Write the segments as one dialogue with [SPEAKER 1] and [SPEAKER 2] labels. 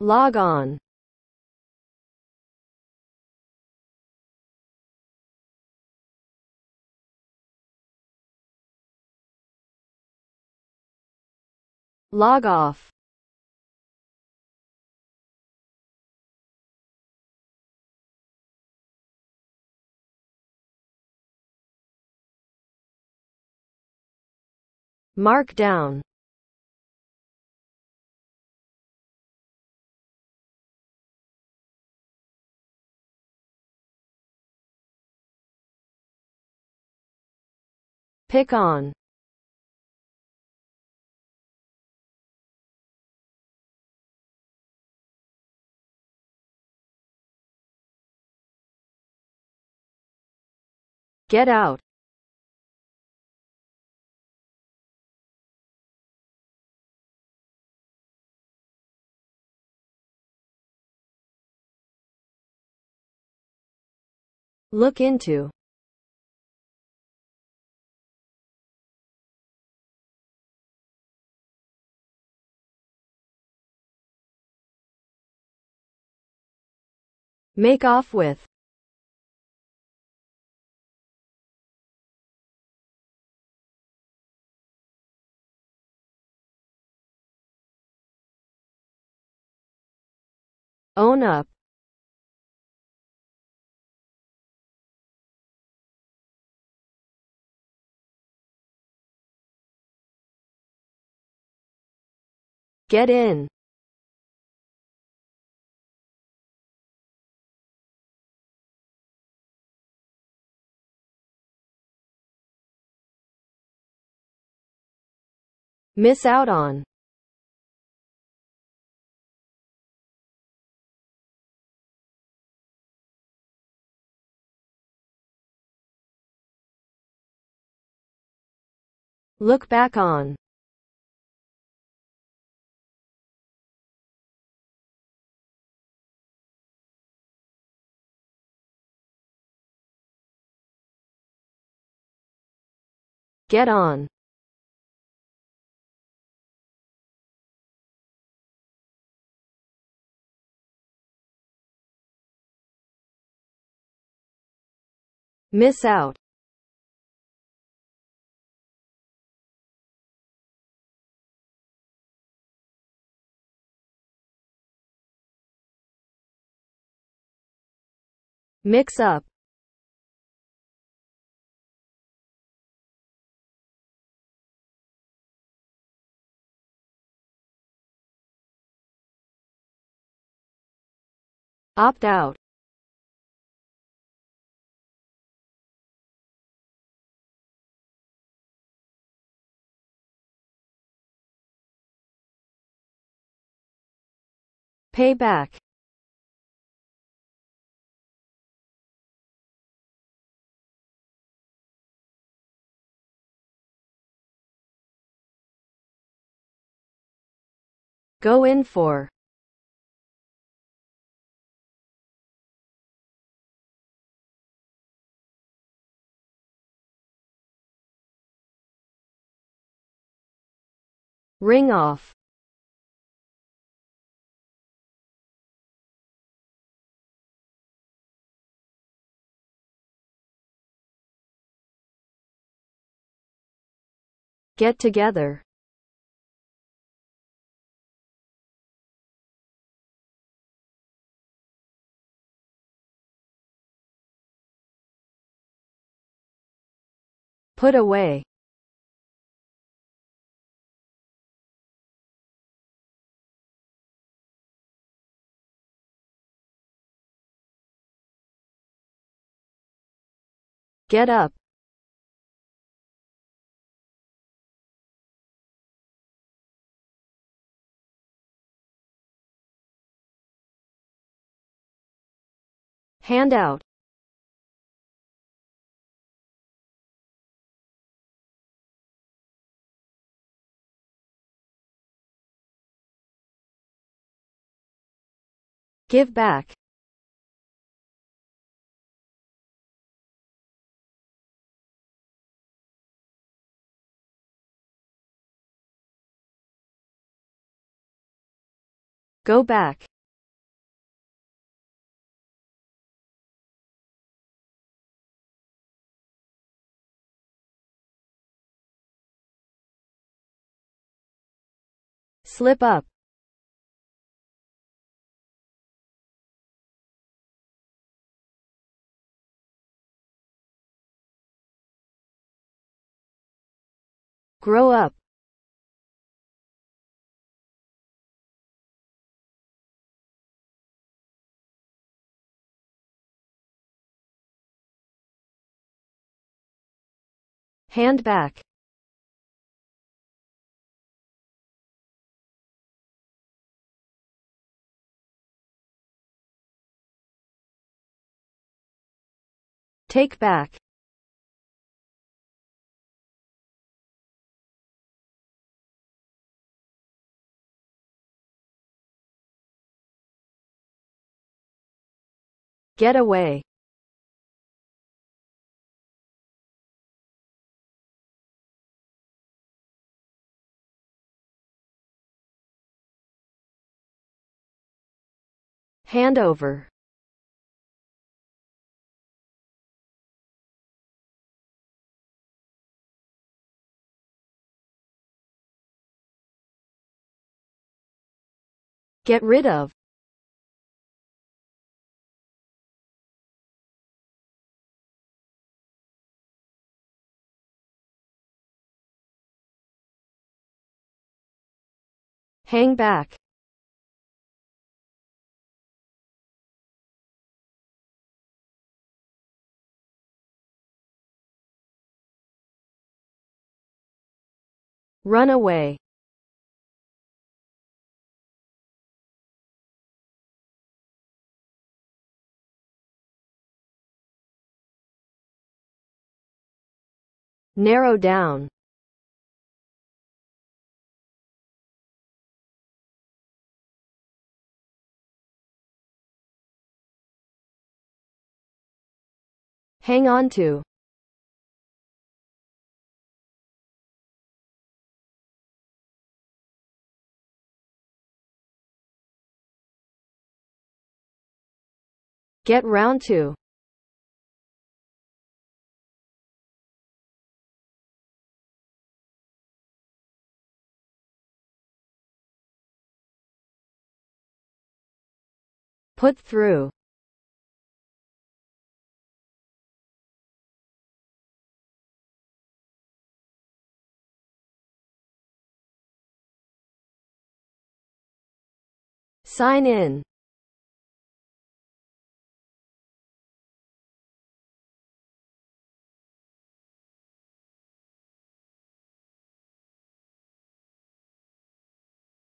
[SPEAKER 1] Log on. Log off. Mark down. Pick on. Get out. Look into. Make off with. Own up. Get in. Miss out on. Look back on. Get on. Miss out. Mix up. Opt out. Pay back. Go in for. Ring off. Get together. Put away. Get up. Hand out. Give back. Go back. Slip up. Grow up. Hand back. Take back. Get away. Hand over. Get rid of. Hang back. Run away. Narrow down. Hang on to. Get round to. Put through. Sign in.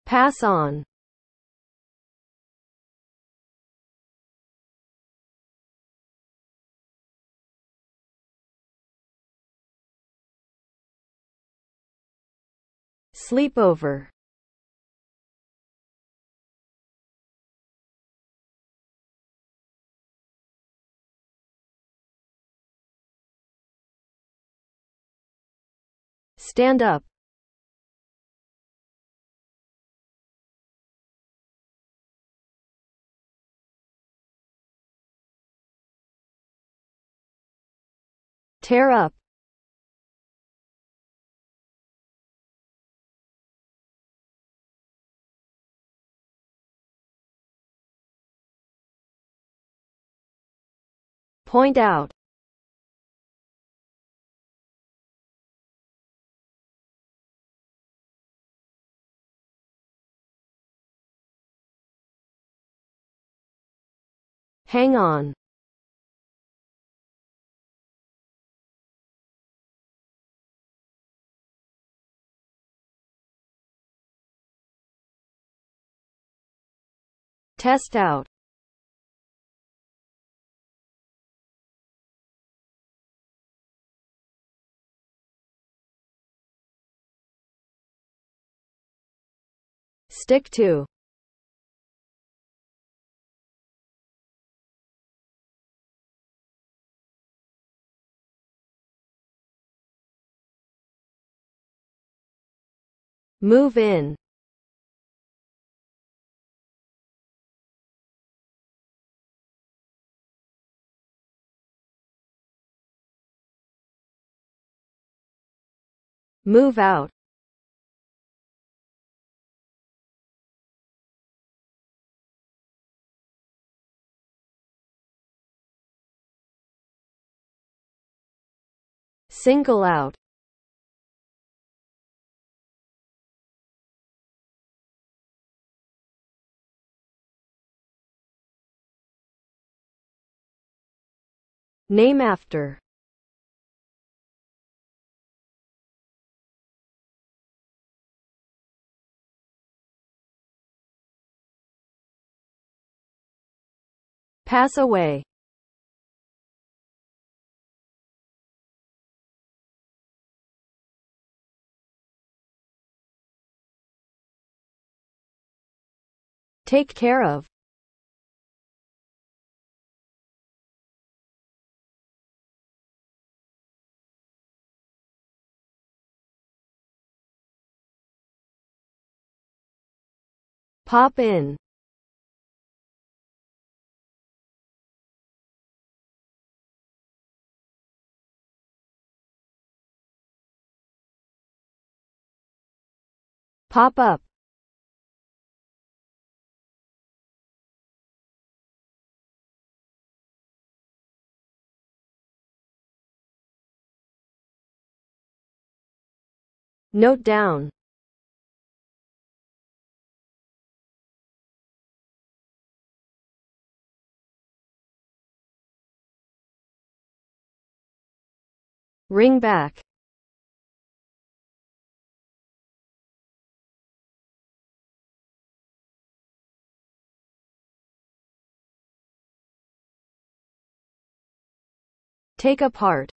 [SPEAKER 1] Pass on. Sleepover. Stand up. Tear up. Point out. Hang on. Test out. stick to. Move in. Move out. Single out. Name after. Pass away. Take care of. Pop in. Pop up. Note down. Ring back. Take apart.